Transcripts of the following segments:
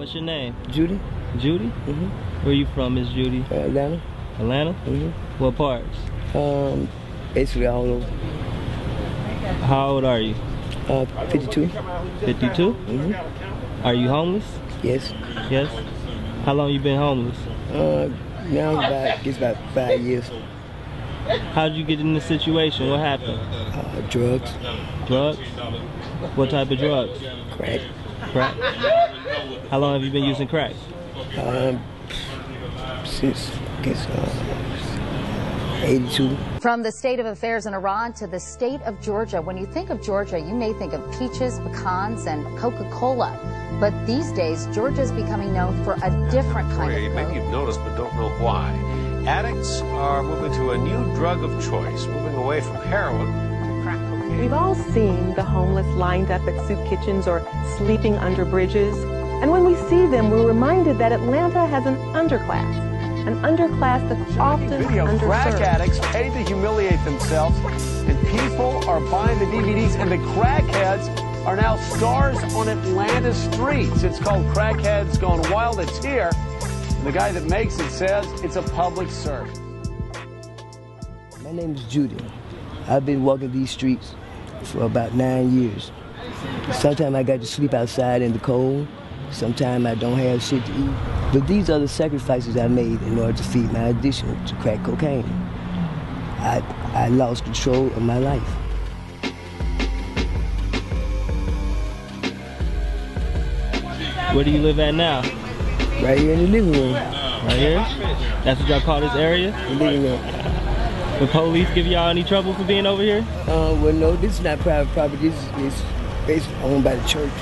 What's your name? Judy. Judy? Mm-hmm. Where are you from, Miss Judy? Uh, Atlanta. Atlanta? Mm-hmm. What parts? Um, basically all over. How old are you? Uh, 52. 52? Mm-hmm. Are you homeless? Yes. Yes. How long you been homeless? Uh, now about, it's about five years. How'd you get in this situation? What happened? Uh, drugs, Drugs? What type of drugs? crack. Crack? How long have you been using crack? Um, since, I guess, uh, 82. From the state of affairs in Iran to the state of Georgia, when you think of Georgia, you may think of peaches, pecans, and Coca Cola. But these days, Georgia is becoming known for a different kind Maybe of Maybe you've noticed but don't know why. Addicts are moving to a new drug of choice, moving away from heroin to crack cocaine. We've all seen the homeless lined up at soup kitchens or sleeping under bridges. And when we see them, we're reminded that Atlanta has an underclass, an underclass that's often Video crack addicts paid to humiliate themselves, and people are buying the DVDs, and the crackheads are now stars on Atlanta streets. It's called Crackheads Gone Wild. It's here. And the guy that makes it says it's a public service. My name is Judy. I've been walking these streets for about nine years. Sometimes I got to sleep outside in the cold. Sometimes I don't have shit to eat. But these are the sacrifices I made in order to feed my addiction to crack cocaine. I, I lost control of my life. Where do you live at now? Right here in the living room. Right here? That's what y'all call this area? The living room. The police give y'all any trouble for being over here? Uh, well, no, this is not private property. This is basically owned by the church.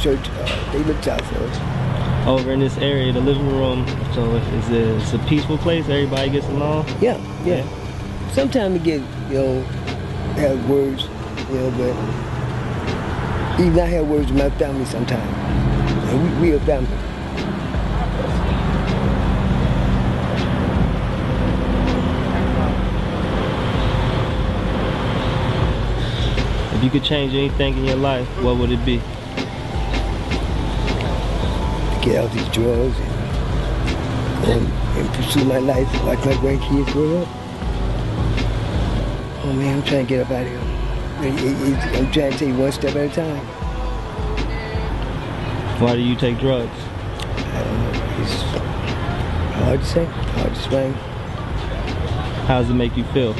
Church, uh, they looked out for us. Over in this area, the living room. So it's a, it's a peaceful place. Everybody gets along. Yeah, yeah. Sometimes we get, you know, have words, you know, but even I have words with my family sometimes. And we, we a family. If you could change anything in your life, what would it be? Get out these drugs and and, and pursue my life, watch my grandkids grow up. Oh man, I'm trying to get up out of here. It- it- it- I'm trying to take one step at a time. Why do you take drugs? I don't know. It's hard to say, hard to explain. How does it make you feel?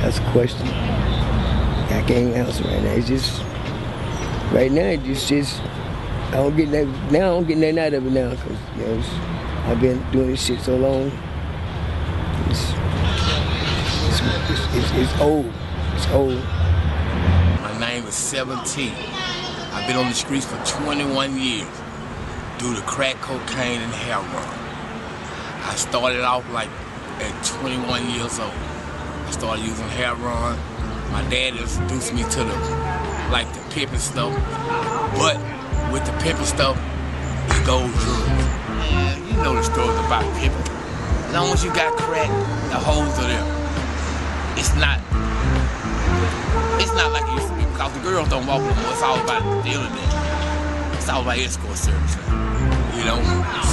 That's a question. I can't answer right now. It's just right now. It's just I don't get that now. I don't get nothing out of it now because you know I've been doing this shit so long. It's it's, it's, it's, it's old. It's old. My name is 17. I've been on the streets for 21 years due to crack cocaine and heroin. I started off like at 21 years old. I started using heroin. My dad introduced me to the like the pimping stuff. But with the pimping stuff, it goes drugs. Man, you know the stories about pimping. As long as you got crack, the holes are there. It's not it's not like it used to be because the girls don't walk no more. It's all about dealing it. It's all about escort service. You know?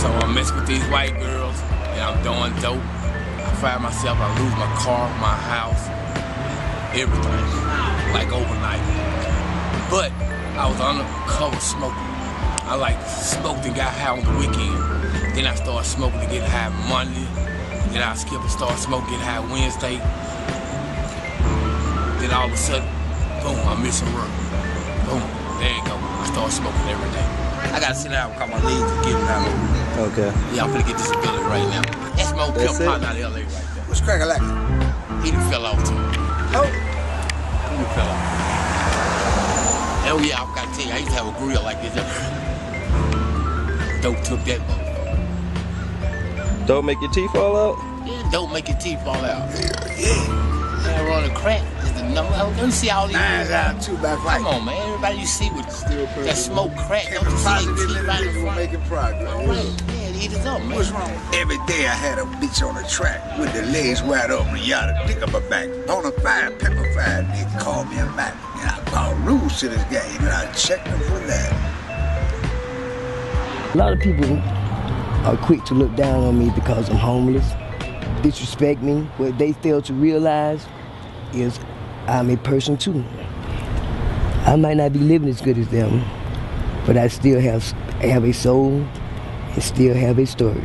So I mess with these white girls and I'm doing dope. I find myself, I lose my car, my house, everything. Like overnight. But I was undercover smoking. I like smoked and got high on the weekend. Then I started smoking to get high Monday. Then I skip and start smoking, get high Wednesday. Then all of a sudden, boom, I'm missing work. Boom, there you go. I start smoking every day. I gotta sit down because my legs are getting out of Okay. Yeah, I'm gonna get disability right now. That's my old That's pimp partner out of LA right there. What's crack like? He done fell off too. Oh, He done fell off. Oh yeah, I've gotta tell you, I used to have a grill like this. Dope took that motherfucker. Don't make your teeth fall out? Yeah, dope make your teeth fall out. Yeah, running crack is the number. Let me see all these. nine out, two back Come on, man. Everybody you see with that smoke crack, don't Kept you see positive teeth right in front? making progress. All right, yeah, up. What's wrong? Every day I had a bitch on the track with the legs wide open, yada, dick up her back. Bonafide, pepper-fied, nigga called me a Mac. And I brought rules to this game, and I checked him for that. A lot of people are quick to look down on me because I'm homeless, disrespect me. What they fail to realize is I'm a person too. I might not be living as good as them, but I still have have a soul and still have a story.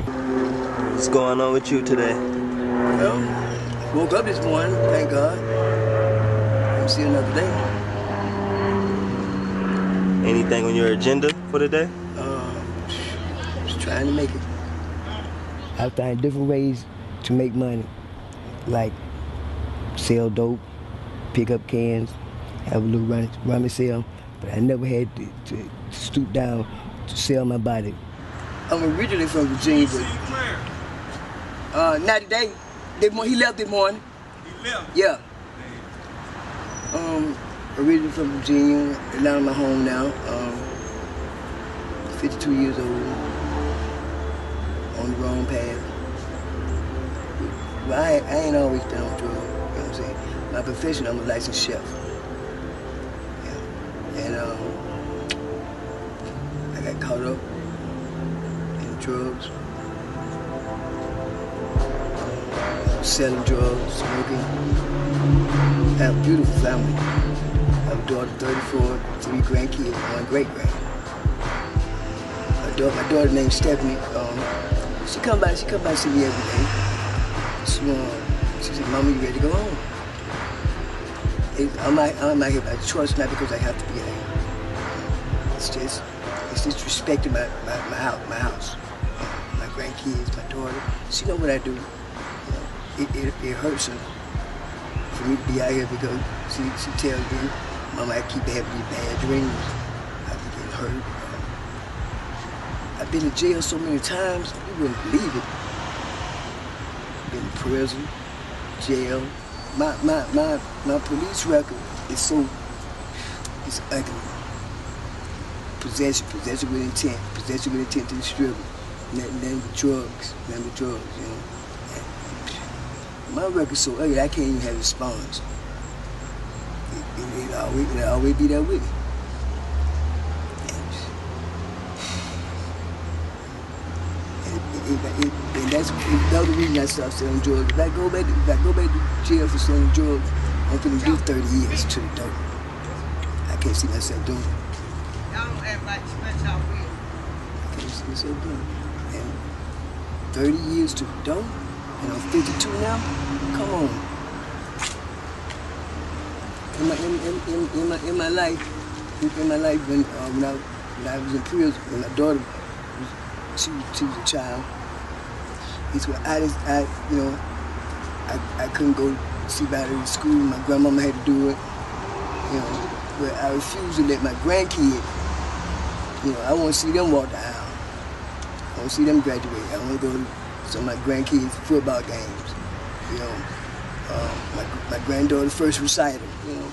What's going on with you today? Well, woke up this morning, thank God. I'm see another day. Anything on your agenda for the day? Just trying to make it. I find different ways to make money, like sell dope, pick up cans, have a little run, rummy sale, but I never had to, to stoop down to sell my body. I'm originally from Virginia, but uh, not today. They, he left this morning. He left? Yeah. Um, originally from Virginia, now I'm at home now. Um, 52 years old, on the wrong path. I, I ain't always on drugs, you know what I'm saying? My profession, I'm a licensed chef. Yeah. And um, I got caught up in drugs, selling drugs, smoking. I have a beautiful family. I have a daughter, 34, three grandkids, one great grand. Daughter, my daughter named Stephanie. Um, she come by, she come by see me every day. She, um, she said, "Mama, you ready to go home?" It, I'm out, I'm out here by choice, not because I have to be here. It's just, it's just respecting my, my, my house, my house, my grandkids, my daughter. She know what I do. You know, it, it, it hurts her for me to be out here because she, she tells me, Mama, I keep having these bad dreams. I be getting hurt. I've been in jail so many times, you wouldn't believe it. Been in prison, jail. My, my, my, my police record is so, it's ugly. Possession, possession with intent, possession with intent to distribute. Nothing, but drugs, nothing but drugs, you know. My record's so ugly, I can't even have a response. It, it, it, always, it always be there with me. And, that's the reason I stopped selling drugs. If I go back, to, if I go back to jail for selling drugs, I'm gonna do 30 years to the dope. I can't see myself doing it. Y'all don't act like much y'all will. I can't see myself doing it. And 30 years to the dope, and I'm 52 now. Come on. In my in, in, in, in my in my life, in, in my life when uh, when I when I was in prison, when my daughter was she she was a child. It's when I just I you know I, I couldn't go see her in school. My grandmama had to do it. You know, but I refused to let my grandkid. You know, I want to see them walk aisle. I want to see them graduate. I want to go to some of my grandkids' football games. You know, uh, my, my granddaughter's first recital. You know,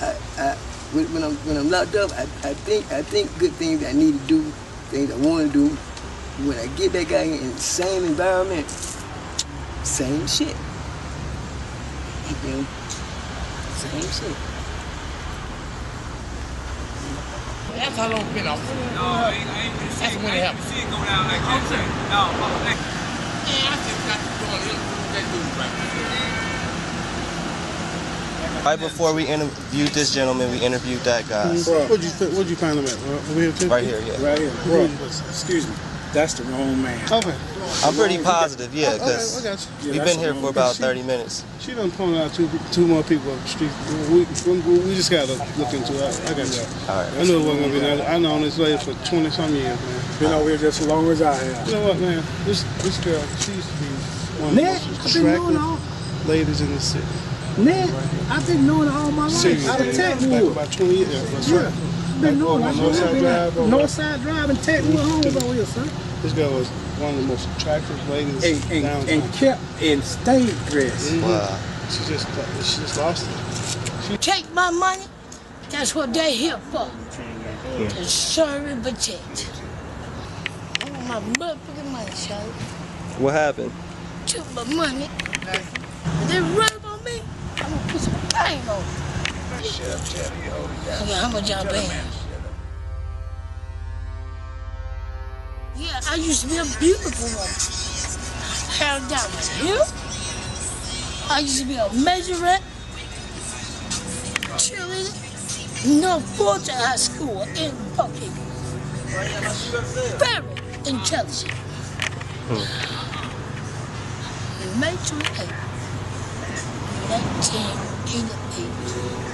I, I, when, when I'm when I'm locked up, I, I think I think good things I need to do, things I want to do. When I get back out here in the same environment, same shit. You know, same shit. That's how long it's been off. No, I ain't, I ain't been That's seeing, when it happened. been seeing go down like that. No, oh, like, Man, I just got to go on him. That dude right Right before we interviewed this gentleman, we interviewed that guy. Where'd you fi- where'd you find him at? bro? Over here too? Right here, yeah. Right here. Bro, excuse me. That's the wrong man. Okay. I'm pretty positive, yeah, because I got you. Yeah, we've been here for wrong- about she- 30 minutes. She done pointed out two two more people up the street. We, we, we just gotta look into it. I, I got you. All right. I knew it wasn't gonna be that. I known this lady for 20 some years, man. Been over here just as long as I have. You know what, man? This this girl, she used to be one of the most I've been knowing attractive ladies in the city. Man, I've been knowing her all my life. Seriously, Out of back Techwood. about 20 years. Yeah, that's Yeah. right. I've been Back knowing over her. on Northside Drive, over- Northside Drive and Techwood homes over here, son. This girl was one of the most attractive ladies And, and, downtown. and kept and stayed dressed. Mhm. Wow. She just she just lost it. She Take my money. That's what they're here for. To serve and protect. I want my motherfucking money, Charlie. What happened? Took my money. And they run up on me. I'm gonna put some pain on it. Okay, how much y'all paying? Yeah, I used to be a beautiful woman. Hair down here. I used to be a majorette, cheerleader, no Fulton High School in Bucky. Very intelligent. May 28, 1988.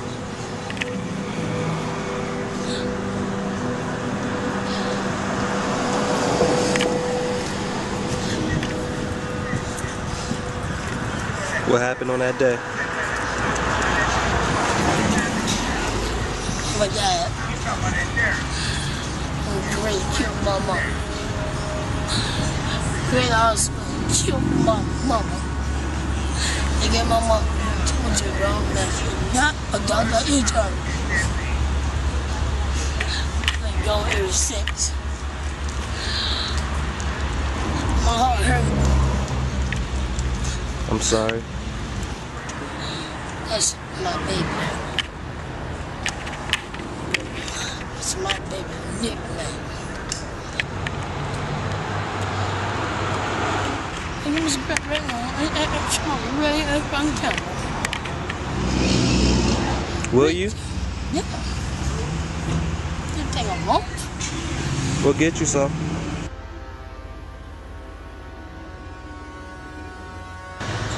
What happened on that day? My dad great killed my mom. Great killed my mama. They gave my mom told you wrong message, not a dollar each other. They go ever since. My heart hurt. I'm sorry. That's my baby. It's my baby nickname. And it was a bit right now. I, I, I, come on, really, I found terrible. Will you? Yeah. Didn't think I won't. We'll get you some.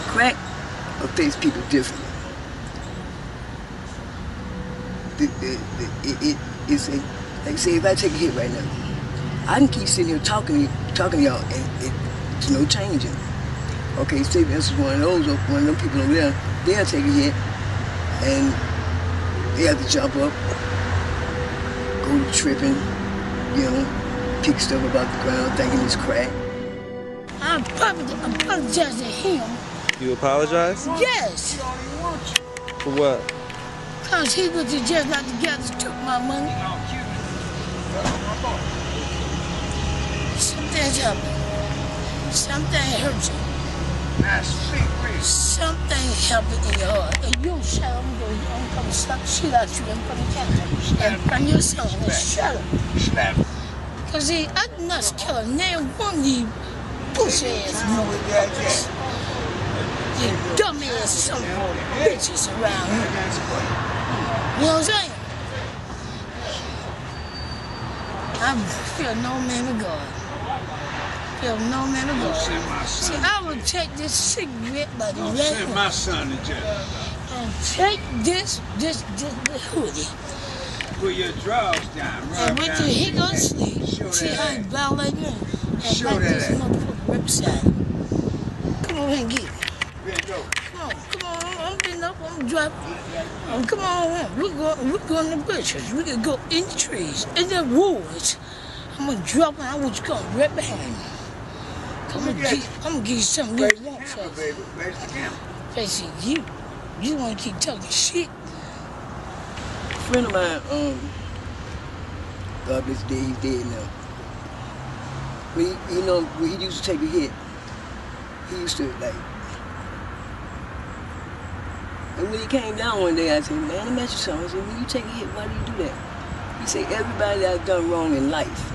Crack affects people differently. The, the, the, it, it, it's like say if I take a hit right now, I can keep sitting here talking talking to y'all and it, it's no changing. Okay, say for instance one of those uh, one of them people over there, they'll take a hit and they have to jump up, go to tripping, you know, pick stuff about the ground thinking it's crack. I apologize, apologize to him. You apologize? Yes, For what? Because he was just not together, took my money. Something's happened. Something hurt you. Something happened in your heart. And you up, you don't come slap shit out you in front of camera. In front and shut up. Because see, I did not kill a name one of these pussy ass motherfuckers. You dummy of bitches around here. You know what I'm saying? I feel no man of God. Feel no man of God. See, I would take this cigarette by the Don't send my son to jail. and take this, this, this, this hoodie. Put your drawers down. Right and he goes to sleep. See how he violate me. And Show like that this motherfucker rip side. Come on and get it. Come on, come on, I'm, I'm getting up, I'm driving. Oh, come on, we're going, we're going to bushes. We can go in the trees, in the woods. I'm gonna drop and I want you to come right behind me. Come on, I'm gonna give you something you want, Face. Face, you, you wanna keep talking shit. friend of mine, um, God bless his day, he's dead now. When he, you know, when he used to take a hit, he used to like. And when he came down one day, I said, "Man, let me ask you something." I said, "When you take a hit, why do you do that?" He said, "Everybody that I've done wrong in life,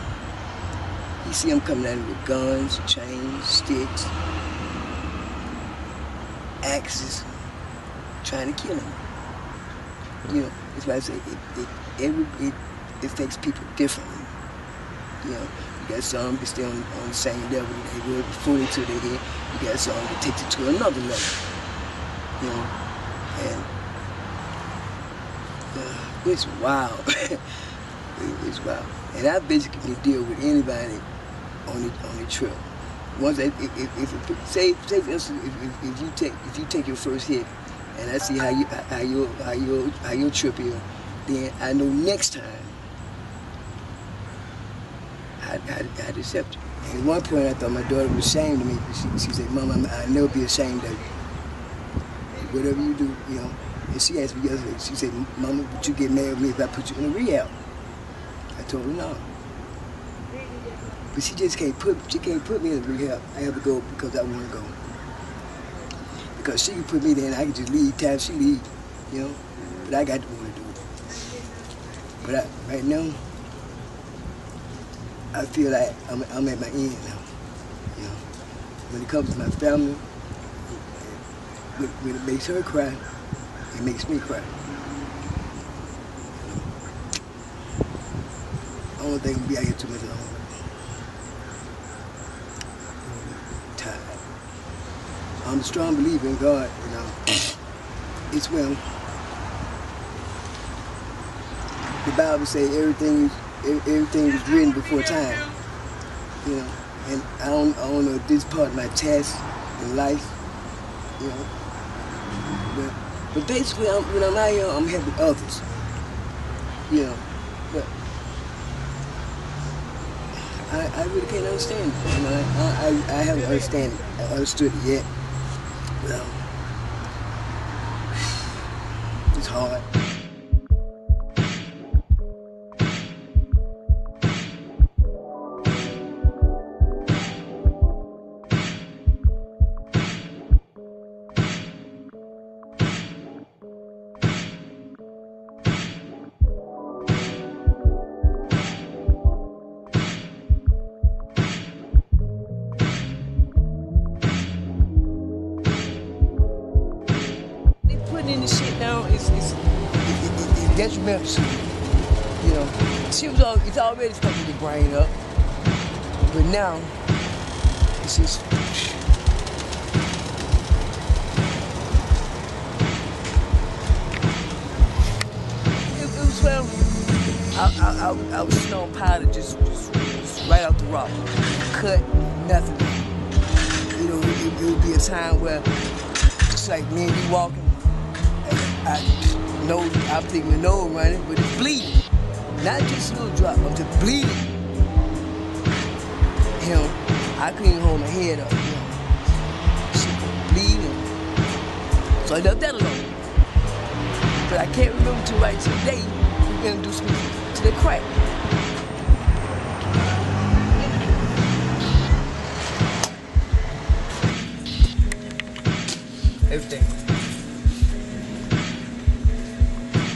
you see them coming at him with guns, chains, sticks, axes, trying to kill him." You know, that's why I say it, it, every, it affects people differently. You know, you got some that stay on, on the same level they were before they took their hit. You got some that take it to another level. You know, and uh, it's wild. It's wild. And I basically can deal with anybody on the on the trip. Once they, if, if, if, say say for instance, if, if, you take if you take your first hit, and I see how you how your how your how your trip is, then I know next time I I, I accept you. At one point, I thought my daughter was ashamed of me. She, she said, "Mom, I'm, I'll never be ashamed of you. Whatever you do, you know." And she asked me yesterday. She said, "Mama, would you get mad at me if I put you in a rehab?" I told her no. But she just can't put she can't put me in a rehab. I have to go because I want to go. Because she can put me there and I can just leave time she leave, you know. But I got to want to do it. But I, right now, I feel like I'm, I'm at my end now. You know, when it comes to my family, when, it makes her cry, it makes me cry. I don't think I'll be out here too much longer. tired. I'm a strong believer in God, you know. It's well. The Bible says everything everything was written before time. You know, and I don't I don't know if this part of my task in life, you know. But but basically I'm, when I'm out here I'm helping others. You know. But I, I really can't understand it. You know, I, I, I haven't understand understood it yet. Well, shit now is is it, it, it, detrimental to me. You know, she was all, it's already fucking your brain up, but now it's just. It, it was well. I, I, I, I was sitting on powder just, just, just right out the rock, cut nothing. You know, it, it would be a time where it's like me and you walking. I know I'm thinking the nose running, but it's bleeding. Not just a little drop, I'm just bleeding. Know, I couldn't even hold my head up. You know, was bleeding. So I left that alone. But I can't remember to right today we're gonna do some to the crack. Everything.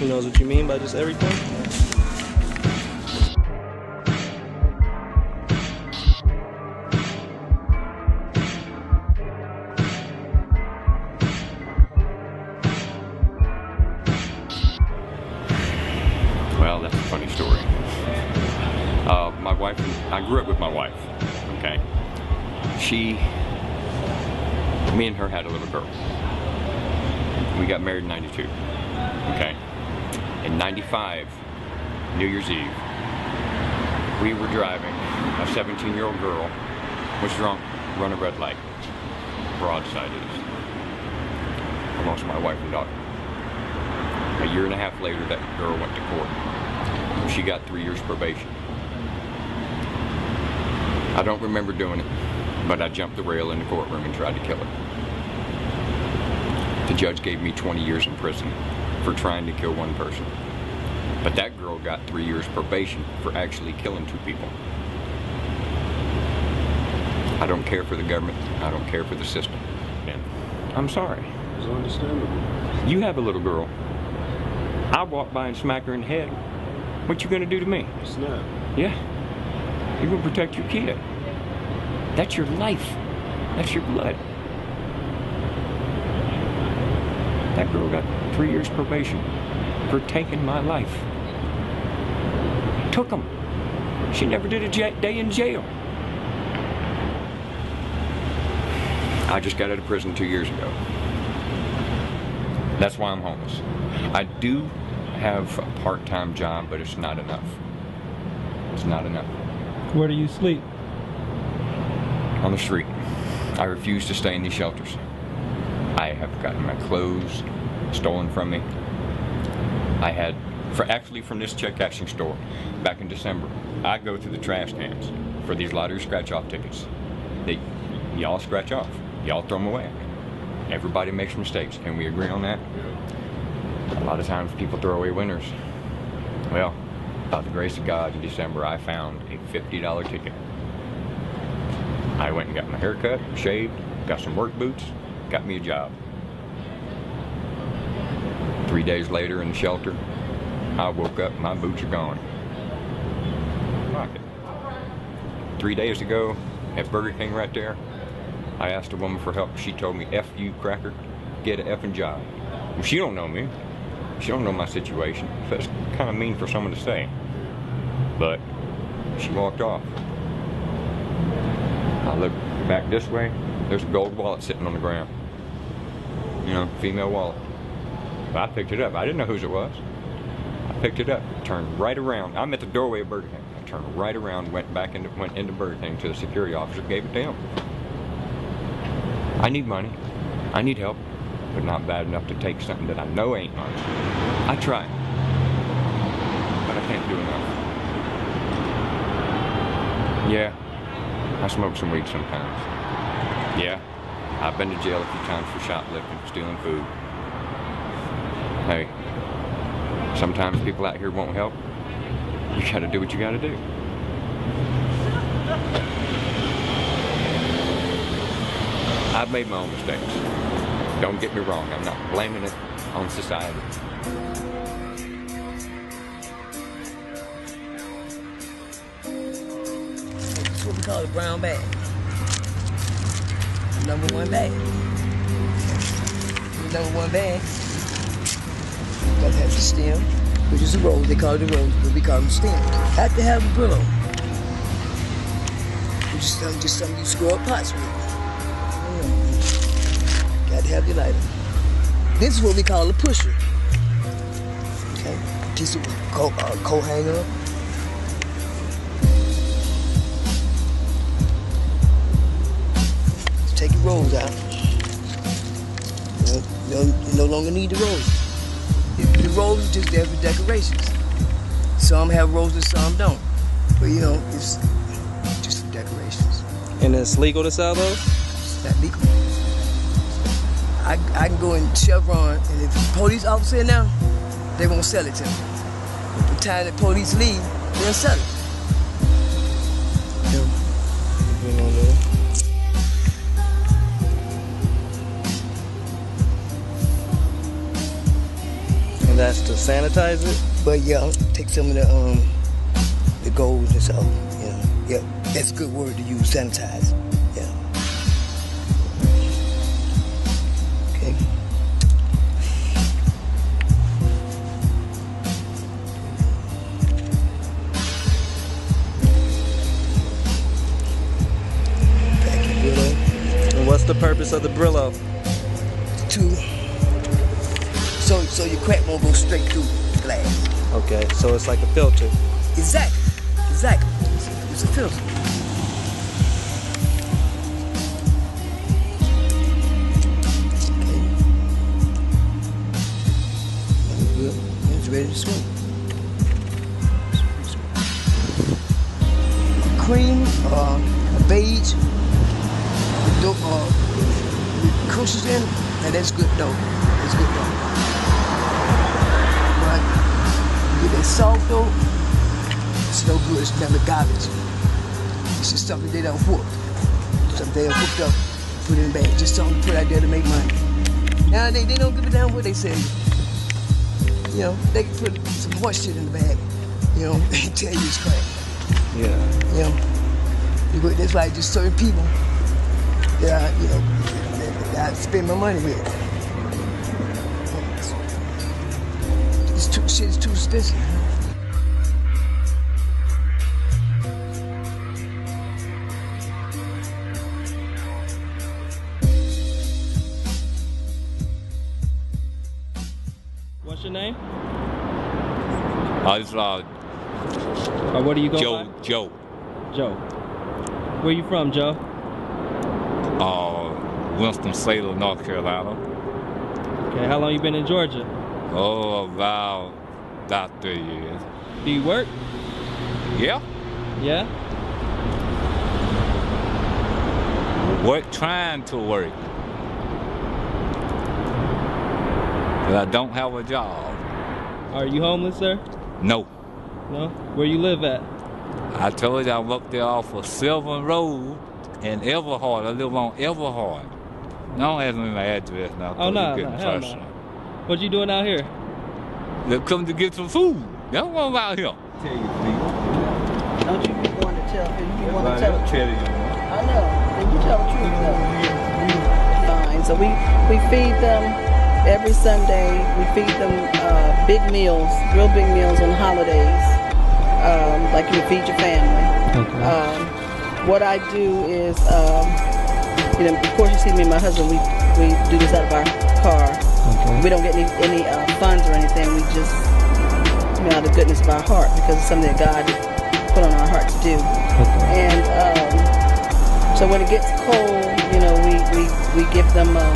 Who knows what you mean by just everything? We were driving, a 17 year old girl was drunk, run a red light, broadside us. I lost my wife and daughter. A year and a half later, that girl went to court. She got three years probation. I don't remember doing it, but I jumped the rail in the courtroom and tried to kill her. The judge gave me 20 years in prison for trying to kill one person. But that girl got three years probation for actually killing two people. I don't care for the government. I don't care for the system. And I'm sorry. It's understandable. You have a little girl. I walk by and smack her in the head. What you gonna do to me? Snap. Yeah. You're gonna protect your kid. That's your life. That's your blood. That girl got three years probation for taking my life. Took them. She never did a day in jail. I just got out of prison two years ago. That's why I'm homeless. I do have a part-time job, but it's not enough. It's not enough. Where do you sleep? On the street. I refuse to stay in these shelters. I have gotten my clothes stolen from me. I had, for actually from this check cashing store back in December, I go through the trash cans for these lottery scratch-off tickets. They, y'all scratch off. Y'all throw them away. Everybody makes mistakes. Can we agree on that? A lot of times people throw away winners. Well, by the grace of God, in December, I found a $50 ticket. I went and got my hair cut, shaved, got some work boots, got me a job. Three days later in the shelter, I woke up, my boots are gone. Three days ago at Burger King right there. I asked a woman for help. She told me, F you, cracker, get a effing job. Well, she don't know me. She don't know my situation. So it's kind of mean for someone to say. But she walked off. I look back this way. There's a gold wallet sitting on the ground. You know, female wallet. But I picked it up. I didn't know whose it was. I picked it up, turned right around. I'm at the doorway of Burger King. I turned right around, went back into went into Burger King to the security officer, gave it to him. I need money. I need help, but not bad enough to take something that I know ain't mine. I try, but I can't do enough. Yeah, I smoke some weed sometimes. Yeah, I've been to jail a few times for shoplifting, stealing food. Hey, sometimes people out here won't help. You gotta do what you gotta do. I've made my own mistakes. Don't get me wrong, I'm not blaming it on society. What we call a brown bag. Number one bag. Number one bag. Gotta have the stem, which is a rose. They call it a rose, but we call them stem. Have to have a Brillo. Which is some- just something you screw up pots with. Mm. Got to have your lighter. This is what we call a pusher. Okay, piece of coat, uh, coat hanger. Take your rolls out. You, no, no longer need the rolls. The, the rolls are just there for decorations. Some have roses, some don't. But you know, it's just decorations. And it's legal to sell those? It's not legal. I, I can go in Chevron, and if the police officer in now, they won't sell it to me. By the time the police leave, they'll sell it. You know that's to sanitize it? But yeah, take some of the um the gold and stuff. You know, yeah, that's a good word to use, sanitize. Yeah. Okay. And what's the purpose of the Brillo? To so your crack won't go straight through the glass. Okay, so it's like a filter. Exactly. Exactly. It's a, filter. Okay. Good. It's ready to smoke. Cream, uh, a beige, with dope, uh, with cushions in. Now that's good dough. That's good dough. You get that. It's no good. It's never garbage. It's just something they don't whoop. Something they hooked up, put in the bag. Just something to put out there to make money. Now they they don't give a damn what they say. You know, they can put some horse shit in the bag. You know, and tell you it's crack. Yeah. You know, that's why just certain people that I, you know, that I spend my money with. Shit is too. What's your name? Uh, it's uh, Or what do you go Joe. by? Joe. Joe. Where you from, Joe? Uh, Winston Salem, North Carolina. Okay, how long you been in Georgia? Oh, about about three years. Do you work? Yeah. Yeah? Work trying to work. But I don't have a job. Are you homeless, sir? No. No? Where you live at? I told you I'm up there off of Sylvan Road in Everhard. I live on Everhard. No, don't ask me my address now. Oh, no, no, no, hell no. What you doing out here? They come to get some food. That's what I'm out here. Don't you be going to tell if you want to tell the else truth. tell you. I know. If you tell the truth, though. Fine. So we, we feed them every Sunday. We feed them uh, big meals, real big meals on holidays, um, like you feed your family. Um, what I do is, um, you know, of course you see me and my husband, we, we do this out of our car. We don't get any, any uh, funds or anything. We just, you know, out of the goodness of our heart because it's something that God put on our heart to do. And um, so when it gets cold, you know, we, we, we give them um,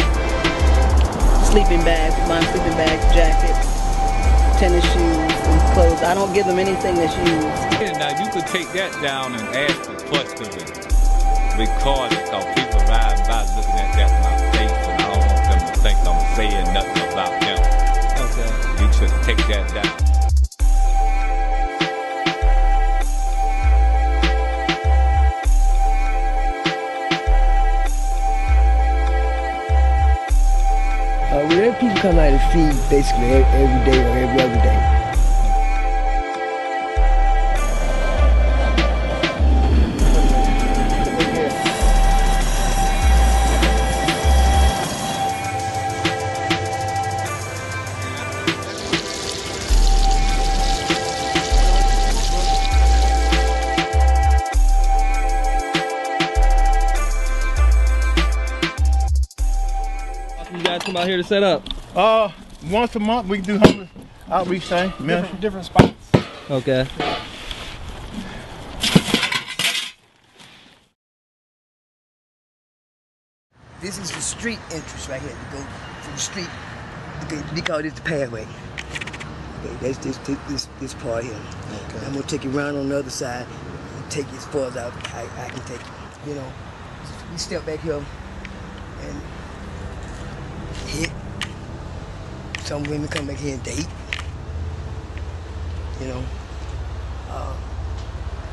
sleeping bags, my sleeping bags, jackets, tennis shoes, and clothes. I don't give them anything that's used. Yeah, now you could take that down and ask the question and record it feed, basically every, every day or every other day. You guys come out here to set up. Uh, once a month we do homeless outreach thing. Different, different spots. Okay. This is the street entrance right here. You go from the street. Okay, we call this the pathway. Okay, that's this this this, this part here. Okay. I'm gonna take you around on the other side and take you as far as I, I, I can take you. You know, we step back here and hit. Some women come back here and date. You know. Uh,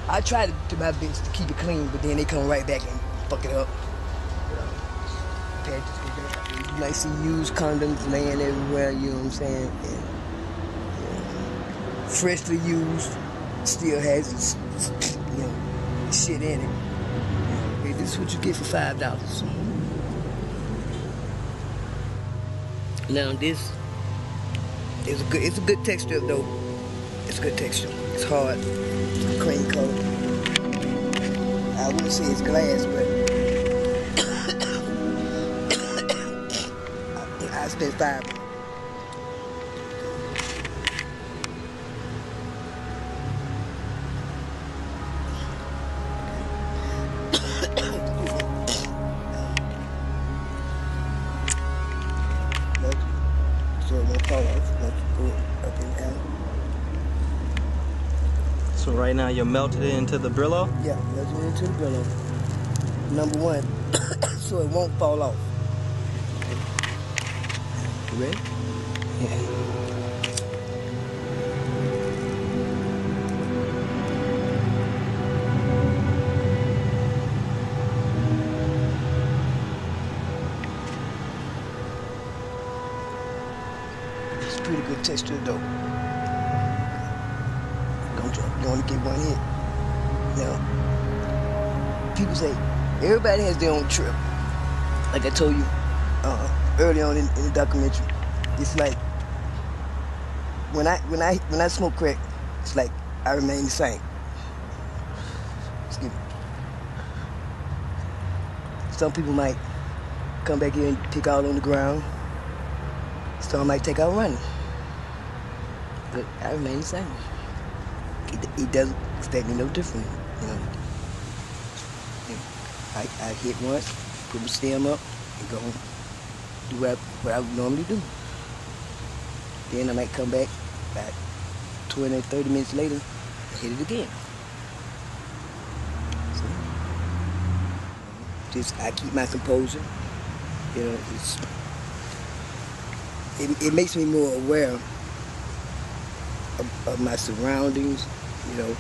I try to do my best to keep it clean, but then they come right back and fuck it up. You might see used condoms laying everywhere, you know what I'm saying? And, freshly used, still has its, you know, shit in it. Hey, this is what you get for five dollars. Now this is a good it's a good texture though. It's a good texture. It's hard. It's cream color. I wouldn't say it's glass, but I spent five. You're melted it into the Brillo? Yeah, let's get into the Brillo. Number one, so it won't fall off. You ready? Yeah. Everybody has their own trip. Like I told you uh, early on in, in the documentary, it's like when I when I when I smoke crack, it's like I remain the same. Excuse me. Some people might come back here and pick out on the ground. Some might take out running. But I remain the same. It, it doesn't affect me no different, you know. I, I hit once, put my stem up, and go do what I, what I would normally do. Then I might come back about 20, 30 minutes later and hit it again. So, just I keep my composure. You know, it's it, it makes me more aware of, of my surroundings. You know,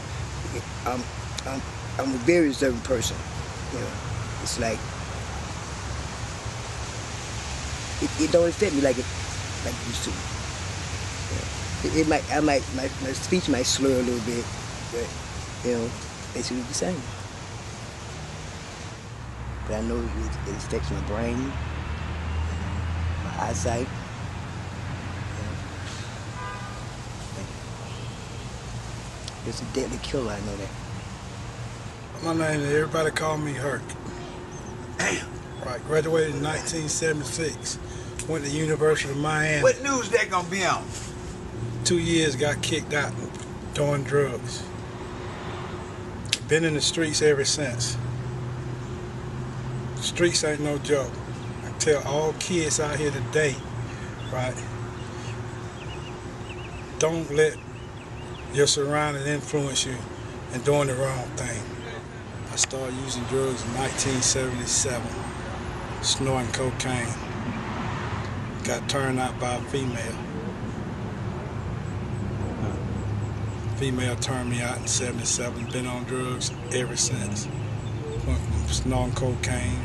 I'm I'm I'm a very observant person. You know, it's like it, it don't affect me like it like it used to. You it, it might I might my, my speech might slur a little bit, but you know, basically the same. But I know it, it affects my brain, my eyesight. It's a deadly killer, I know that. My name is, everybody call me Herc. Right, graduated in 1976. Went to University of Miami. What news that gonna be on? Two years, got kicked out doing drugs. Been in the streets ever since. Streets ain't no joke. I tell all kids out here today, right? Don't let your surroundings influence you in doing the wrong thing. I started using drugs in 1977, snorting cocaine. Got turned out by a female. Female turned me out in 77, been on drugs ever since. Went from snorting cocaine,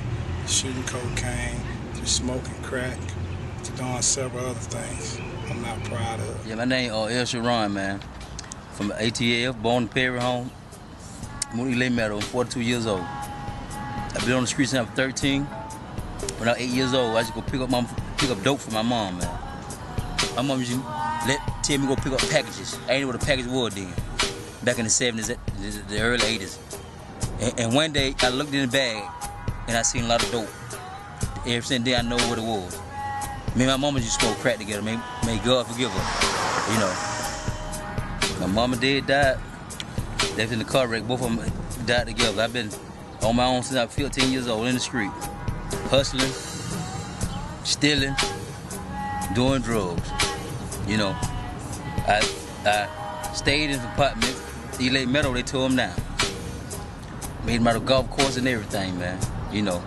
shooting cocaine, to smoking crack, to doing several other things I'm not proud of. Yeah, my name uh, El Sharon, man. From ATL, born in Perry home. Moody Lay Meadow, I'm 42 years old. I've been on the streets since I'm 13. When I was eight years old, I used to go pick up my pick up dope for my mom, man. My mom used to let tell me go pick up packages. I ain't know what a package was then. Back in the 70s, the- early 80s. And, and one day I looked in the bag and I seen a lot of dope. Ever since then I know what it was. Me and my mama just smoke crack together. May, may God forgive her. You know. My mama did died. They in the car wreck. Both of them died together. I've been on my own since I was 15 years old in the street. Hustling, stealing, doing drugs. You know. I I stayed in the apartment. East Lake Meadow, they tore him down. Made him out of golf course and everything, man. You know.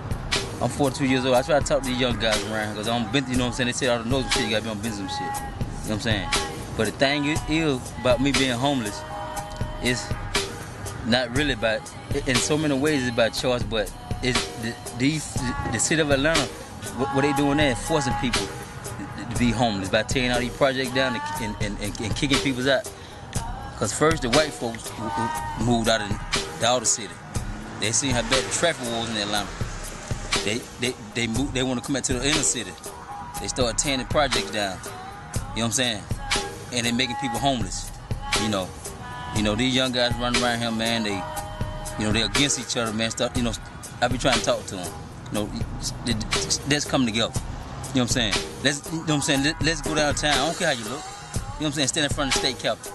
I'm 42 years old. I try to talk to these young guys around because I'm been, you know what I'm saying? They say all the nose shit, you gotta be on business shit. You know what I'm saying? But the thing is, is about me being homeless is not really about, in so many ways, it's about choice, but it's the, these, the city of Atlanta, what, what they doing there forcing people to, be homeless by tearing all these projects down and, and, and, and kicking people out. Because first, the white folks moved out of the outer city. They seen how bad the traffic was in Atlanta. They they they move, they want to come back to the inner city. They start tearing the projects down. You know what I'm saying? And they making people homeless. You know, you know these young guys running around here, man. They, you know, they're against each other, man. Stuff, you know, I be trying to talk to them. You know, let's come together. You know what I'm saying? Let's, you know what I'm saying? Let, let's go downtown. I don't care how you look. You know what I'm saying? Stand in front of the state capitol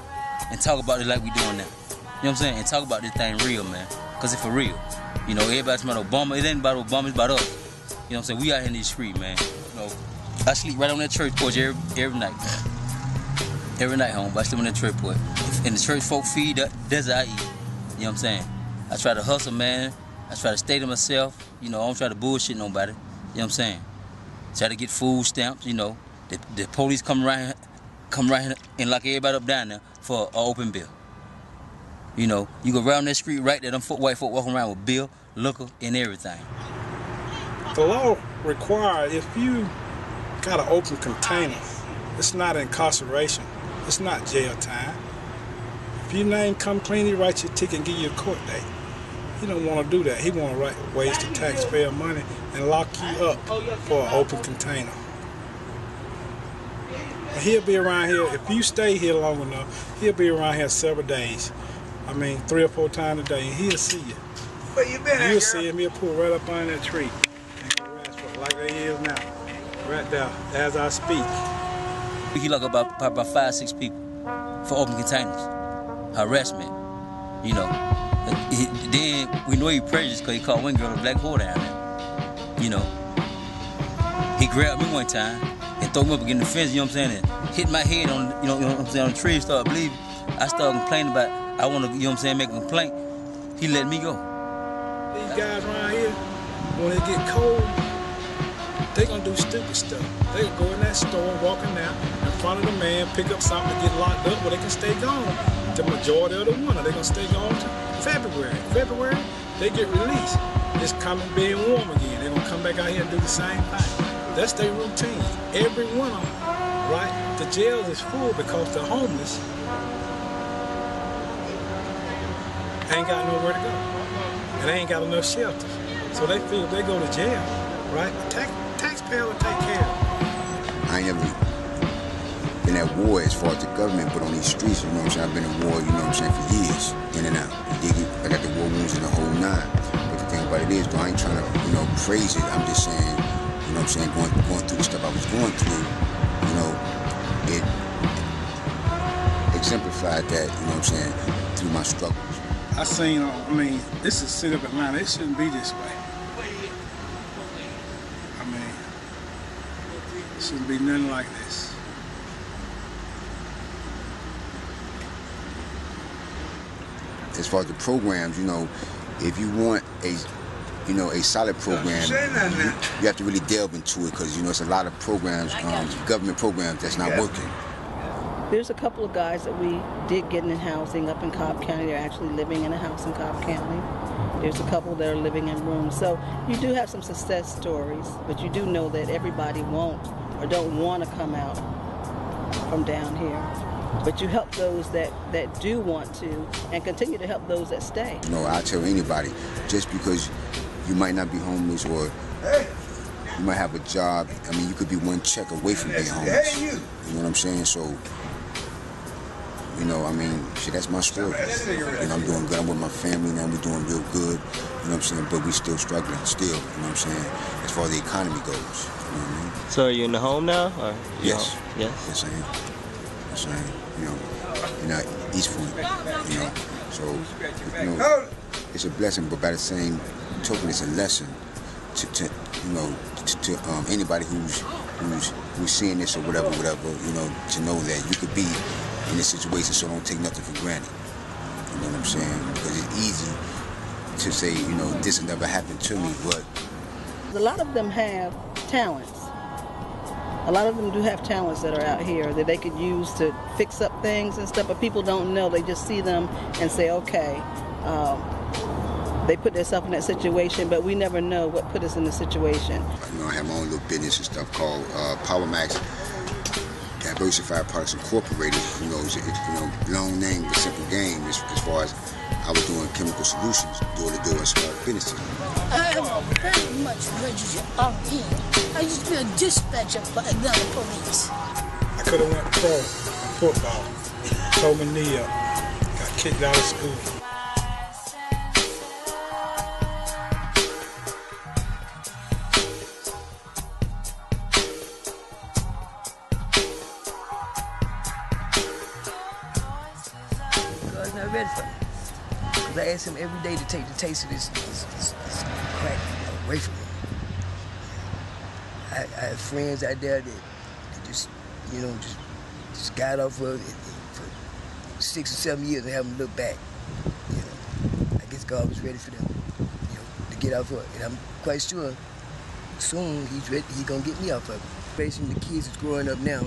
and talk about it like we doing now. You know what I'm saying? And talk about this thing real, man. Cause it's for real. You know, everybody's about Obama. It ain't about Obama. It's about us. You know what I'm saying? We out here in the street, man. You know, I sleep right on that church porch every, every night. Every night home, but I sleep on that church porch. And the church folk feed, that, that's what I eat. You know what I'm saying? I try to hustle, man. I try to stay to myself. You know, I don't try to bullshit nobody. You know what I'm saying? Try to get food stamps, you know. The, the police come right come right and lock everybody up down there for an open bill. You know, you go around that street right there, them folk, white folk walking around with bill, liquor, and everything. The law requires if you got an open container, it's not incarceration. It's not jail time. If your name come clean, he write your ticket and give you a court date. He don't want to do that. He want to write waste the taxpayer money and lock you up for an open container. He'll be around here, if you stay here long enough, he'll be around here several days. I mean, three or four times a day, and he'll see you. Where you been You'll see him, he'll pull right up on that tree. And go rest for it, like they is now. Right there, as I speak. He lock up about, about, five, six people for open containers, harassment. You know, He- then we know he prejudiced because he caught one girl a black hole down there. You know, he grabbed me one time and threw me up against the fence. You know what I'm saying? And hit my head on, you know, you know what I'm saying, on the tree. Started bleeding. I started complaining about. I want to, you know what I'm saying, make a complaint. He let me go. These guys around here, when it get cold, they gonna do stupid stuff. They go in that store, walking out in front of the man, pick up something to get locked up, where they can stay gone. The majority of the winter, they gonna stay gone to February. February, they get released. It's coming being warm again. They gonna come back out here and do the same thing. That's their routine. Every winter, right? The jails is full because the homeless ain't got nowhere to go. And they ain't got enough shelters. So they feel they go to jail, right? Tax, taxpayer will take care. I ain't never been at war as far as the government, but on these streets, you know what I'm saying? I've been at war, you know what I'm saying, for years, in and out. You dig it? I got the war wounds in the whole nine. But the thing about it is, though, I ain't trying to, you know, praise it. I'm just saying, you know what I'm saying, going, going through the stuff I was going through, you know, it exemplified that, you know what I'm saying, through my struggles. I seen, I mean, this is city of Atlanta. It shouldn't be this way. I mean, it shouldn't be nothing like this. as far as the programs, you know, if you want a, you know, a solid program, you, you have to really delve into it because you know it's a lot of programs, um, government programs that's not working. There's a couple of guys that we did get in housing up in Cobb County. They're actually living in a house in Cobb County. There's a couple that are living in rooms. So you do have some success stories, but you do know that everybody won't or don't want to come out from down here. But you help those that, that do want to and continue to help those that stay. You know, I tell anybody, just because you might not be homeless or you might have a job, I mean, you could be one check away from being homeless. You know what I'm saying? So, you know, I mean, shit, that's my story. And I'm doing good. I'm with my family now. We're doing real good. You know what I'm saying? But we still struggling, still. You know what I'm saying? As far as the economy goes. You know what I mean? So are you in the home now? Or Yes. home? Yes. Yes, I am. Yes, I am. You know, you know, East Point. You know, so you know, it's a blessing, but by the same token, it's a lesson to, to you know, to, to um, anybody who's who's who's seeing this or whatever, whatever. You know, to know that you could be in this situation, so don't take nothing for granted. You know what I'm saying? Because it's easy to say, you know, this will never happen to me, but A lot of them have talents. A lot of them do have talents that are out here that they could use to fix up things and stuff, but people don't know. They just see them and say, okay, um, they put themselves in that situation, but we never know what put us in the situation. You know, I have my own little business and stuff called uh, PowerMax Diversified Products Incorporated. You know, it's, it's, you know, long name but simple game as, as far as I was doing chemical solutions, door to door and small businesses. I am very much registered RN. I used to be a dispatcher for Atlanta Police. I could have went pro in football. Told my knee up. Got kicked out of school. Day to take the taste of this, this, this, this crack away from me. I, I have friends out there that, that just, you know, just, just got off of it for six or seven years and haven't looked back. You know, I guess God was ready for them, you know, to get off of it. And I'm quite sure soon he's ready, he's gonna get me off of it. Basically, the kids that's growing up now.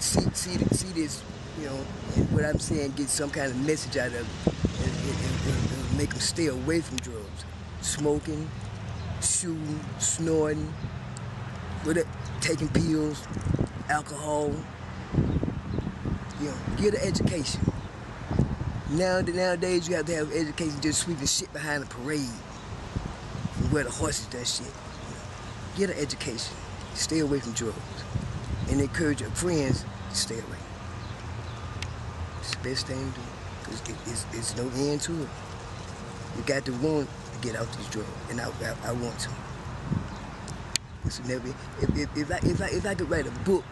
See, see, see this, you know, what I'm saying, get some kind of message out of it and, and, and, make them stay away from drugs. Smoking, shooting, snorting, whatever, taking pills, alcohol. You know, get an education. Now, nowadays, you have to have education just sweeping shit behind a parade and where the horses does shit. Get an education. Stay away from drugs. And encourage your friends to stay away. It's the best thing to do. Because it, it's, it's no end to it. You got to want to get out these drugs. And I, I, I want to. It's never, if, if, if, I, if, I, if I could write a book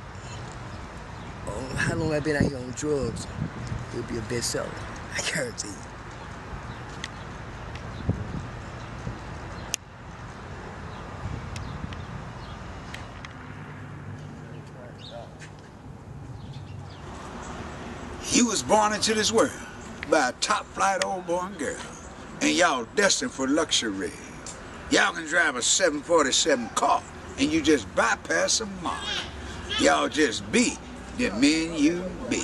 on how long I've been out here on drugs, it would be a bestseller. I guarantee you. You was born into this world by a top flight old boy and girl, and y'all destined for luxury. Y'all can drive a 747 car, and you just bypass a mom. Y'all just be the men you be.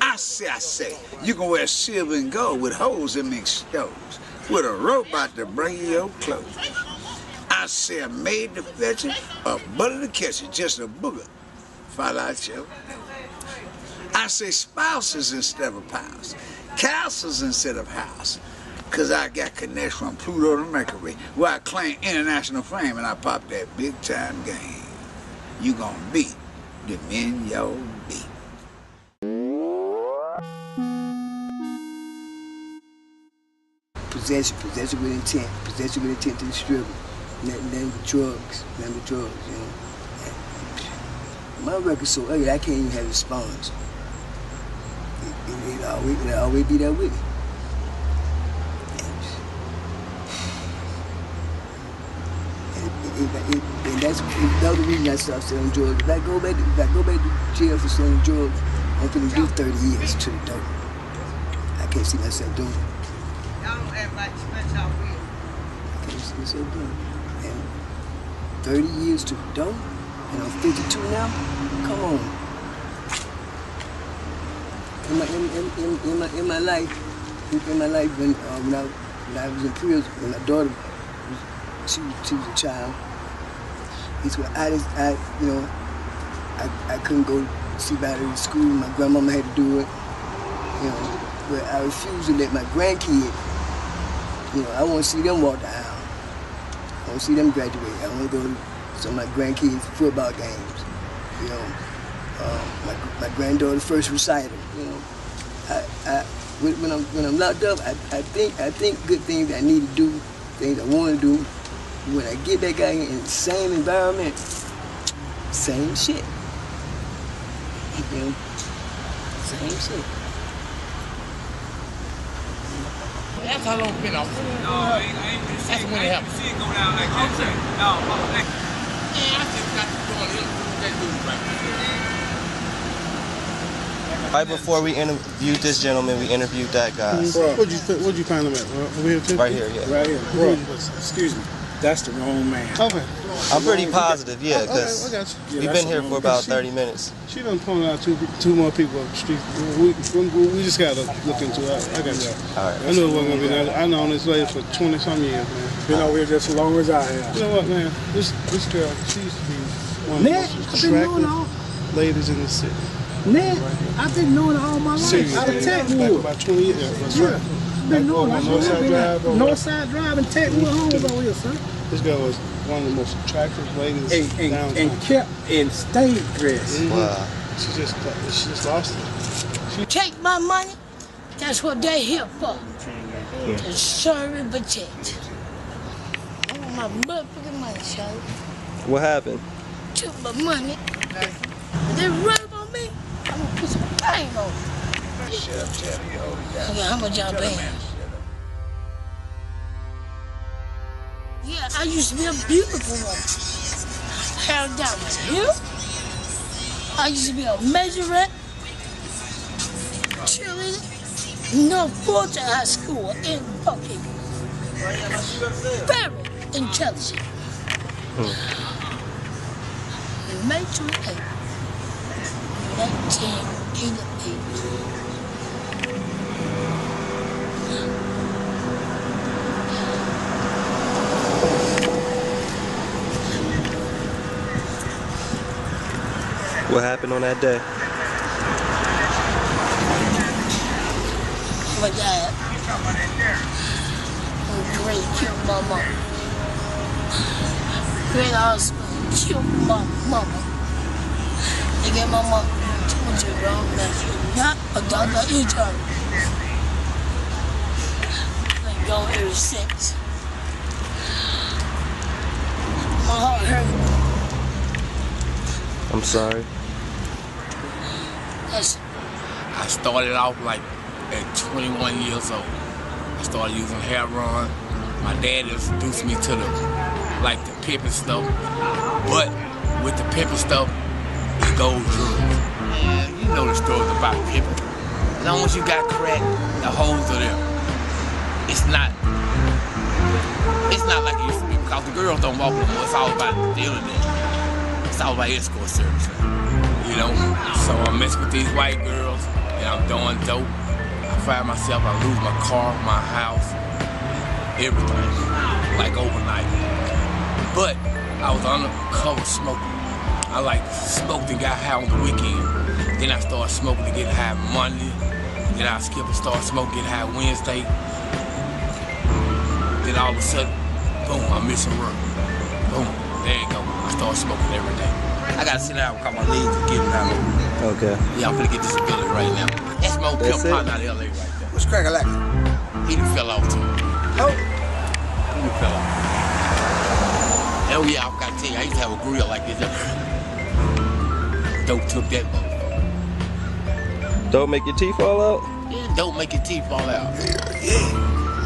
I say, I say, you can wear silver and gold with holes that make stoves, with a robot to bring you your clothes. I say, a maid to fetch it, a butter to catch it, just a booger fall out your I say spouses instead of pals. Castles instead of house. Cause I got connection from Pluto to Mercury, where I claim international fame and I pop that big time game. You gonna beat the men yo beat. Possession, possession with intent, possession with intent to distribute. Nothing, nothing but drugs, nothing but drugs, you know. My record's so ugly, I can't even have a. It always, it always be there with me. And, and, and, and that's another reason I stopped selling drugs. If I go back, to, if I go back to jail for selling drugs, I'm gonna do 30 years to the dope. I can't see myself doing it. Y'all don't have much much out here. I can't see myself doing it. And 30 years to the dope, and I'm 52 now. Come on. In my in, in, in, in my in my life, in, in my life when uh, when I when I was in prison, when my daughter was she she was a child. It's when I just I you know I, I couldn't go see in school. My grandmama had to do it. You know, but I refused to let my grandkid. You know, I want to see them walk aisle. I want to see them graduate. I want to go to some of my grandkids' football games. You know, uh, my, my granddaughter's first recital. You know, I, I, when, when I'm when I'm locked up, I, I think I think good things I need to do, things I want to do. When I get back out in the same environment, same shit. You know, same shit. That's how long it's been off. No, I ain't, I ain't been That's when it ain't happened. see it go down like that. No, hey, Yeah, I just got to doing it. That dude right Right before we interviewed this gentleman, we interviewed that guy. What'd you what'd you find him at? Over here too? Right here, yeah. Right here. Bro, Bro. excuse me. That's the wrong man. Okay. I'm pretty positive, yeah, because I got you. Yeah, we've that's been here for about she- 30 minutes. She done pointed out two two more people up the street. We, we, we just gotta look into it. I, I got you. All right. I knew it wasn't gonna be that. I known this lady for 20 some years, man. Been over here just as long as I have. You know what, man? This this girl, she used to be one of the most I've been knowing attractive ladies in the city. Nick, I've been knowing her all my life. Seriously, Out of back Techwood. about 20 years. Yeah, that's Yeah. right. I've been knowing her. Back I've Northside been Drive, Northside Drive and Techwood Homes over here, son. This girl was one of the most attractive ladies And, and, downtown. and kept in state dress. Mhm. Wow. She just she just lost it. She Take my money. That's what they here for. To serve and protect. I want my motherfucking money, son. What happened? Took my money. They run up on me, I'm gonna put some bang on them. Okay, how much y'all paying? Yeah, I used to be a beautiful woman. Hair down to here. I used to be a majorette, cheerleader, no Fulton High School in fucking very intelligent. Hmm. In May 28, 1988. What happened on that day? My dad great killed my mom. Great hospital killed my mama. They gave my mom to the wrong man, not a doctor either. Been gone ever. My heart hurt. I'm sorry. That's I started off like at 21 years old. I started using heroin. My dad introduced me to the like the pimping stuff, but with the pimping stuff, it goes drugs. You know the stories about people. As long as you got crack, the holes are there. It's not. It's not like it used to be because the girls don't walk no more. It's all about dealing it. It's all about escort service. You know, so I mess with these white girls and I'm doing dope. I find myself, I lose my car, my house, everything, like overnight. But I was undercover smoking. I like smoked and got high on the weekend. Then I start smoking to get high Monday, Then I skip and start smoke, get high Wednesday. Then all of a sudden, boom, I'm missing work. Boom, there you go. I start smoking every day. I gotta sit down because my legs are giving out. Okay. Yeah, I'm gonna get this disability right now. That's my old That's pimp it? partner out of LA right there. What's crack like? lack? He done fell off too. Oh. He done fell off. Oh yeah, I've gotta tell you, I used to have a grill like this. Dope took that motherfucker. Don't make your teeth fall out? Yeah, don't make your teeth fall out. Yeah.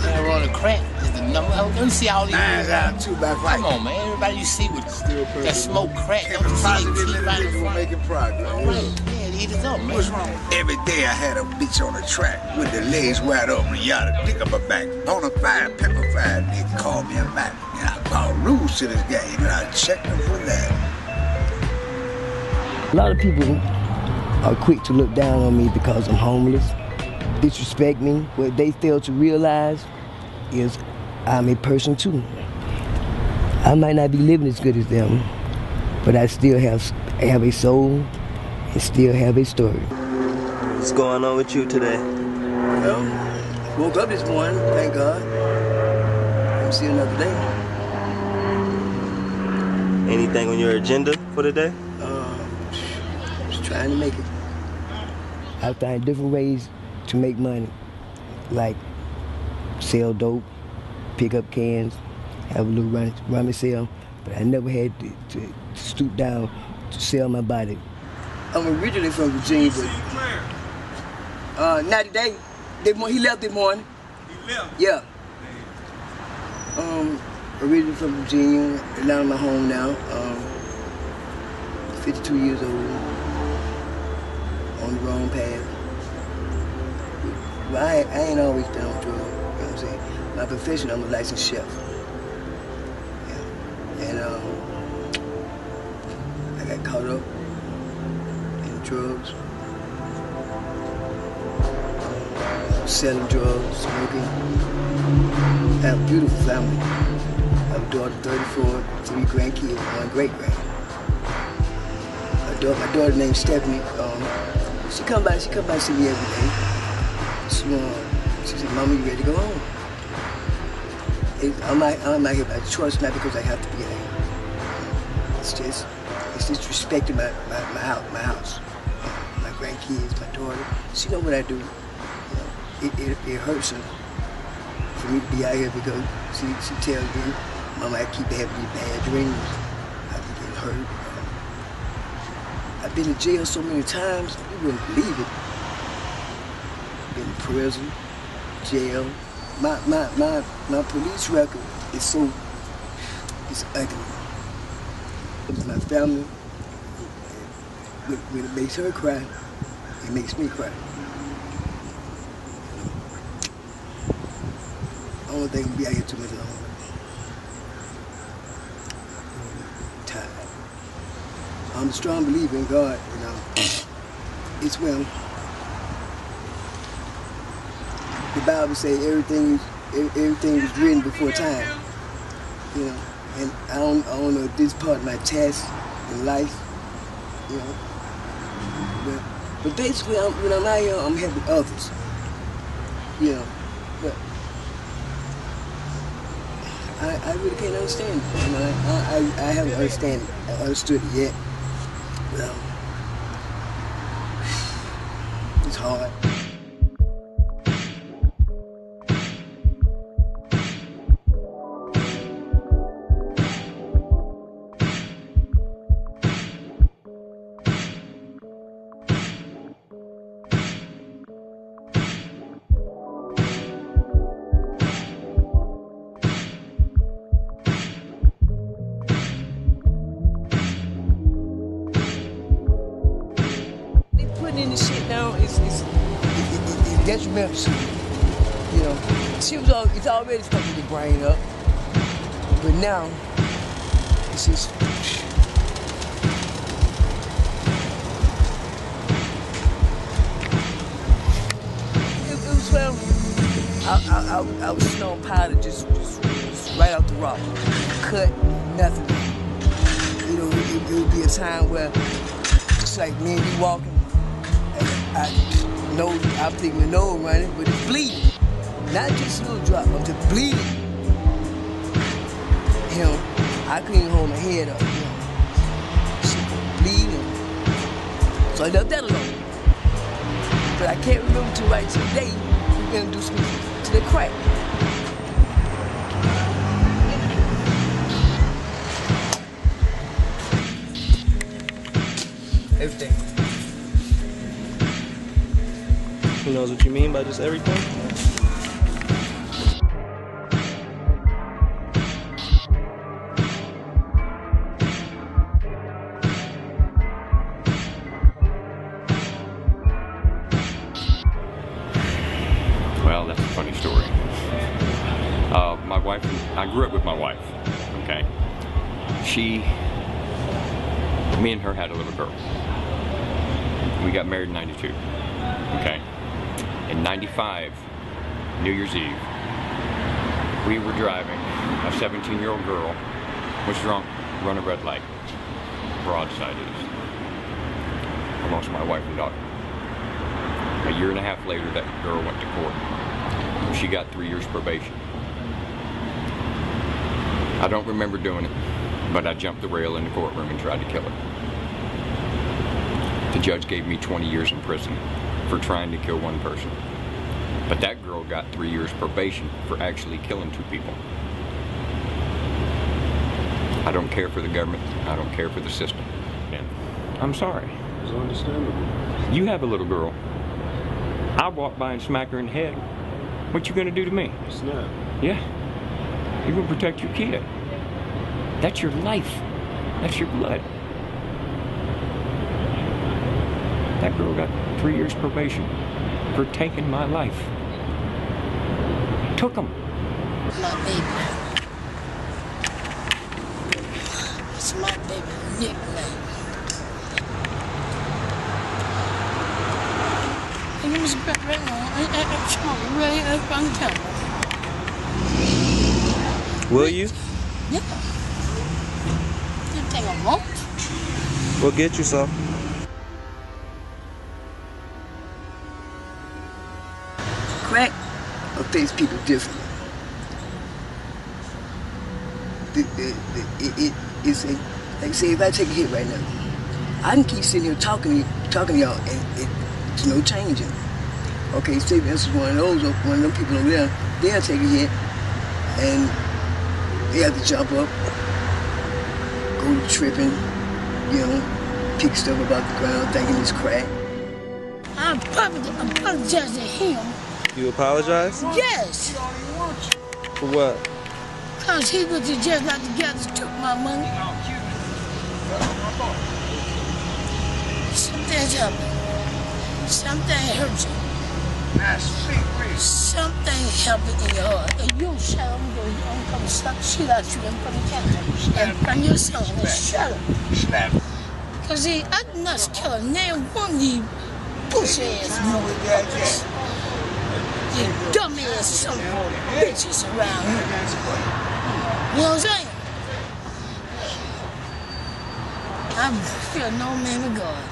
Man, rolling crack is the number. Let me see all these. Nines out, two back right. Come on, man. Everybody you see with that smoke crack, don't you see Positive their teeth right in front? making progress. All right. Yeah, eat it up, man. What's wrong? Every day I had a bitch on the track with the legs wide open, y'all to pick up her back. On a fire, pepper fire, nigga called me a Mac. And I brought rules to this game, and I checked them for that. A lot of people are quick to look down on me because I'm homeless, disrespect me. What they fail to realize is I'm a person too. I might not be living as good as them, but I still have have a soul and still have a story. What's going on with you today? Well, woke up this morning, thank God. I'm see another day. Anything on your agenda for today? day? Uh, just trying to make it. I find different ways to make money, like sell dope, pick up cans, have a little run, run sale, but I never had to, to, to stoop down to sell my body. I'm originally from Virginia, but uh, not today. They, he left this morning. He left? Yeah. Um, originally from Virginia, Atlanta my home now. Um, 52 years old, the wrong path. But I, I ain't always been on drugs, you know what I'm saying? My profession, I'm a licensed chef. Yeah. And um, I got caught up in drugs, um, selling drugs, smoking. I have a beautiful family. I have a daughter, 34, three grandkids, one great grand. Daughter, my daughter named Stephanie. Um, she come by, she come by see me every day. She, um, she said, "Mama, you ready to go home?" I'm out, I'm out here by choice, not because I have to be here. It's just, it's just respecting my, my, my house, my house, my grandkids, my daughter. She know what I do. You know, it, it, it hurts her for me to be out here because she, she tells me, Mama, I keep having these bad dreams. I keep getting hurt. I've been in jail so many times, you wouldn't believe it. Been in prison, jail. My my my my police record is so it's ugly. My family, when, when it makes her cry, it makes me cry. I don't think be out here too much longer. Tired. I'm a strong believer in God, you know. It's well. The Bible says everything is everything was written before time. You know, and I don't I don't know if this part of my task in life, you know. But but basically I'm, when I'm out here I'm helping others. You know. But I, I really can't understand it. You know, I, I, I haven't understand understood it yet. Well, it's hard. Already fucking your brain up, Who knows what you mean by just everything? 13 year old girl was drunk, run a red light, broadsided us. I lost my wife and daughter. A year and a half later, that girl went to court. She got three years probation. I don't remember doing it, but I jumped the rail in the courtroom and tried to kill her. The judge gave me 20 years in prison for trying to kill one person. But that girl got three years probation for actually killing two people. I don't care for the government. I don't care for the system. And I'm sorry. It's understandable. You have a little girl. I walk by and smack her in the head. What you gonna do to me? Snap. Yeah. You're gonna protect your kid. That's your life. That's your blood. That girl got three years probation for taking my life. Took him. My baby. It's my baby nickname. And it was back right now. I, I, I smoke really up on camera. Will you? Yeah. You think I won't? We'll get you some. Crack affects people differently. The, the, the, it, it, it's a, like say if I take a hit right now, I can keep sitting here talking talking to y'all and it, it's no changing. Okay, say for instance one of those one of them people over there, they'll take a hit and they have to jump up, go to tripping, you know, pick stuff about the ground thinking it's crack. I apologize, apologize to him. You apologize? Yes, For what? because he was just like the guy that took my money. Something's happening. Something hurts you. Something happened in your heart. And you up, go, I'm gonna slap shit out you front of the camera. In front of your son. And shut up. Because he, did not kill a name one you pussy ass motherfuckers. You dumb ass son of bitches around here. You know what I'm saying? I feel no man of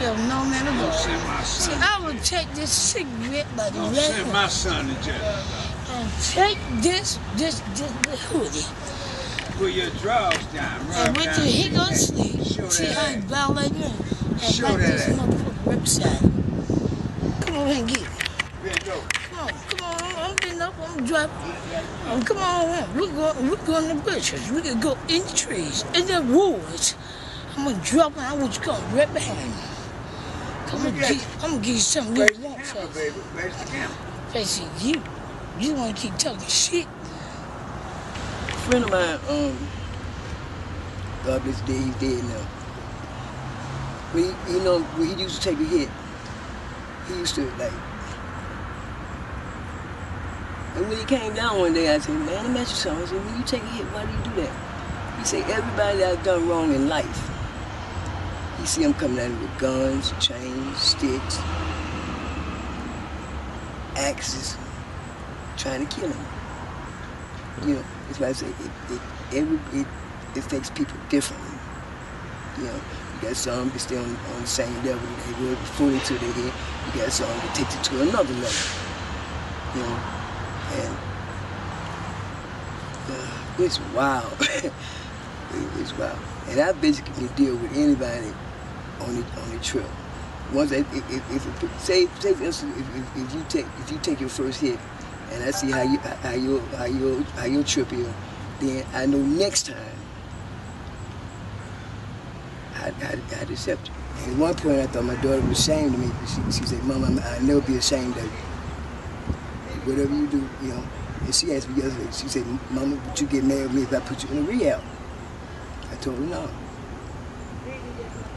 No man of God. See, I would take this cigarette by the Don't send my son to jail. and take this, this, this, this hoodie. Put your drawers down. right? And wait till he goes to sleep. See how he violate me. And Show like that this motherfucker rip side. Come on and get it. Come on, come on, I'm getting up, I'm dropping. Oh, come on, um, we're going, we're going to bushes. We can go in the trees, in the woods. I'm gonna drop and I you come right behind me. I'm gonna, give, I'm gonna give you something you want, Face. Baby, where's the camera? Face, you, you wanna keep talking shit. A friend of mine, um, God bless the day, he's dead now. When he, you know, when he used to take a hit, he used to like. And when he came down one day, I said, "Man, let me ask you something." I said, "When you take a hit, why do you do that?" He said, "Everybody that I've done wrong in life, you see them coming at me with guns, chains, sticks, axes, trying to kill him." You know, that's why I say it, it, every, it affects people differently. You know, You got some that stay on, on the same level they were before they took their hit. You got some that take it to another level. You know, and uh, it's wild. It- it's wild. And I basically can deal with anybody on the on the trip. Once I, if, if, if, say say for instance, if, if, if you take if you take your first hit, and I see how you how your how your how your trip is, then I know next time I I I'd accept you. At one point, I thought my daughter was ashamed of me. She, she said, "Mom, I'll never be ashamed of you. Whatever you do, you know." And she asked me yesterday. She said, "Mama, would you get mad with me if I put you in a rehab?" I told her no.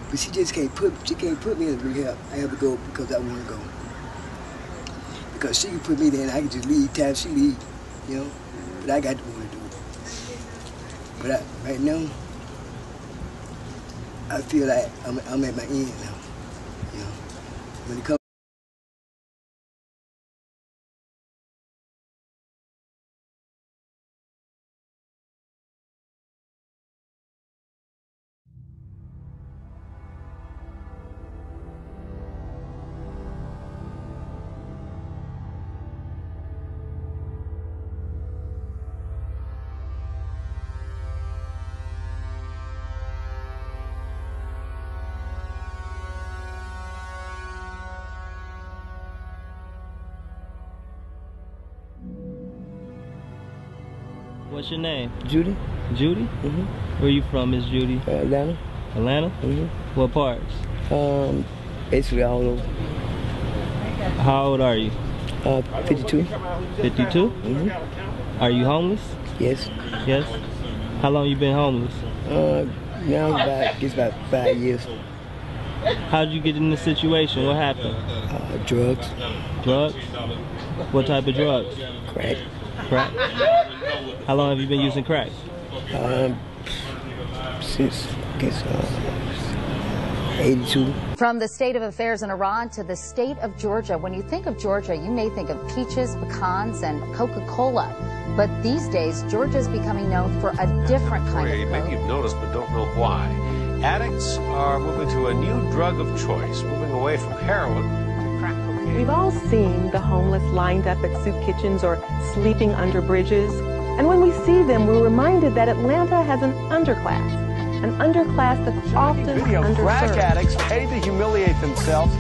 But she just can't put she can't put me in rehab. I have to go because I want to go. Because she can put me there and I can just leave time she leave, you know. But I got to want to do it. But I, right now, I feel like I'm, I'm at my end now. You know, when it comes. What's your name? Judy. Judy? Mm-hmm. Where are you from, Miss Judy? Atlanta. Atlanta? Mm-hmm. What parts? Um, basically all over. How old are you? Uh, 52. 52? Mm-hmm. Are you homeless? Yes. Yes? How long you been homeless? Uh, now about it's about five years. How'd you get in this situation? What happened? Uh, drugs. Drugs? What type of drugs? Crack. Crack? How long have you been using crack? Um, since I guess uh, 82. From the state of affairs in Iran to the state of Georgia, when you think of Georgia, you may think of peaches, pecans, and Coca Cola. But these days, Georgia is becoming known for a different kind Maybe of Maybe you've noticed but don't know why. Addicts are moving to a new drug of choice, moving away from heroin to crack cocaine. We've all seen the homeless lined up at soup kitchens or sleeping under bridges. And when we see them, we're reminded that Atlanta has an underclass, an underclass that's often Video crack addicts paid to humiliate themselves,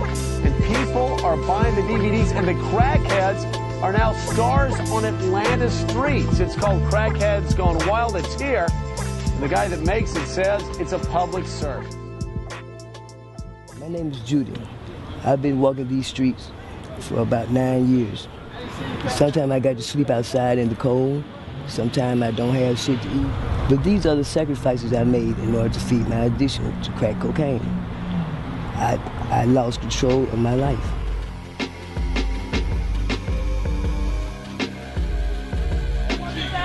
and people are buying the DVDs, and the crackheads are now stars on Atlanta streets. It's called Crackheads Gone Wild. It's here. And the guy that makes it says it's a public service. My name is Judy. I've been walking these streets for about nine years. Sometimes I got to sleep outside in the cold. Sometimes I don't have shit to eat. But these are the sacrifices I made in order to feed my addiction to crack cocaine. I, I lost control of my life.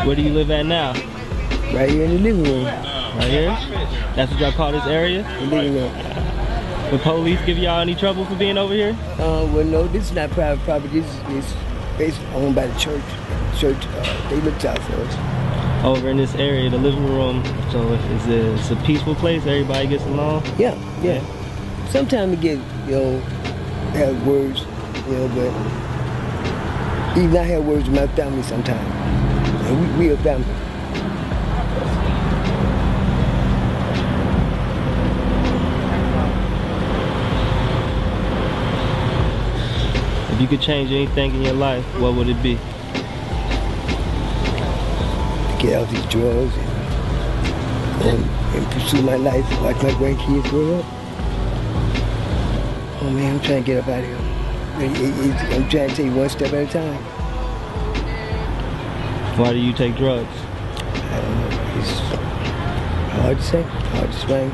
Where do you live at now? Right here in the living room. Right here? That's what y'all call this area? The living room. The police give y'all any trouble for being over here? Uh, well, no, this is not private property. This is, is basically owned by the church. Church, uh, they looked out for us. Over in this area, the living room. So it's a, it's a peaceful place. Everybody gets along. Yeah, yeah. Sometimes we get, you know, have words, you know, but even I have words with my family sometimes. And we, we a family. If you could change anything in your life, what would it be? Get out these drugs and, and, and pursue my life, watch my grandkids grow up. Oh man, I'm trying to get up out of here. It- it- I'm trying to take one step at a time. Why do you take drugs? I don't know. It's hard to say, hard to explain.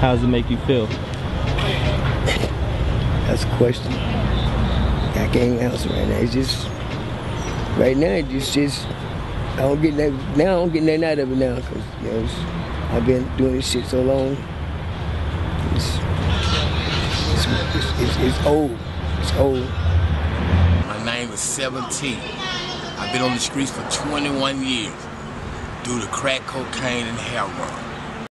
How does it make you feel? That's a question. I can't answer right now. It's just right now. It's just I don't get that now. I don't get out of it now because you know I've been doing this shit so long. It's it's, it's, it's, it's old. It's old. My name is 17. I've been on the streets for 21 years due to crack cocaine and heroin.